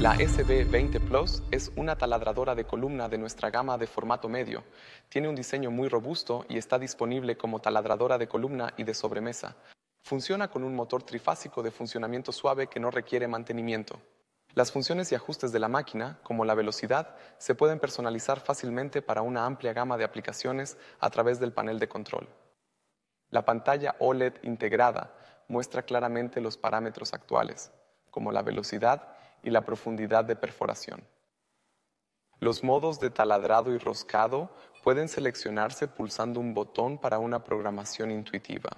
La SB20 Plus es una taladradora de columna de nuestra gama de formato medio. Tiene un diseño muy robusto y está disponible como taladradora de columna y de sobremesa. Funciona con un motor trifásico de funcionamiento suave que no requiere mantenimiento. Las funciones y ajustes de la máquina, como la velocidad, se pueden personalizar fácilmente para una amplia gama de aplicaciones a través del panel de control. La pantalla OLED integrada muestra claramente los parámetros actuales, como la velocidad y la profundidad de perforación. Los modos de taladrado y roscado pueden seleccionarse pulsando un botón para una programación intuitiva.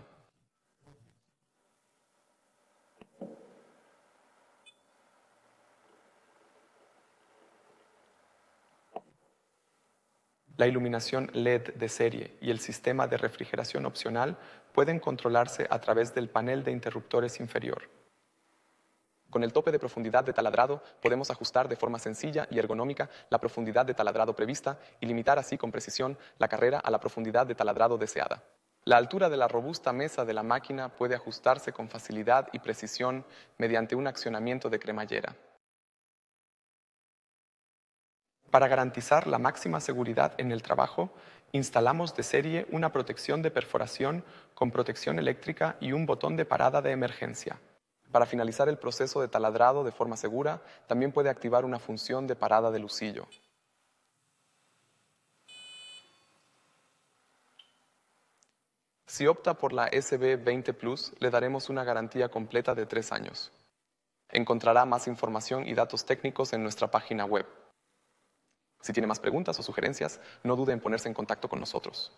La iluminación LED de serie y el sistema de refrigeración opcional pueden controlarse a través del panel de interruptores inferior. Con el tope de profundidad de taladrado podemos ajustar de forma sencilla y ergonómica la profundidad de taladrado prevista y limitar así con precisión la carrera a la profundidad de taladrado deseada. La altura de la robusta mesa de la máquina puede ajustarse con facilidad y precisión mediante un accionamiento de cremallera. Para garantizar la máxima seguridad en el trabajo, instalamos de serie una protección de perforación con protección eléctrica y un botón de parada de emergencia. Para finalizar el proceso de taladrado de forma segura, también puede activar una función de parada de lucillo. Si opta por la SB20 Plus, le daremos una garantía completa de tres años. Encontrará más información y datos técnicos en nuestra página web. Si tiene más preguntas o sugerencias, no dude en ponerse en contacto con nosotros.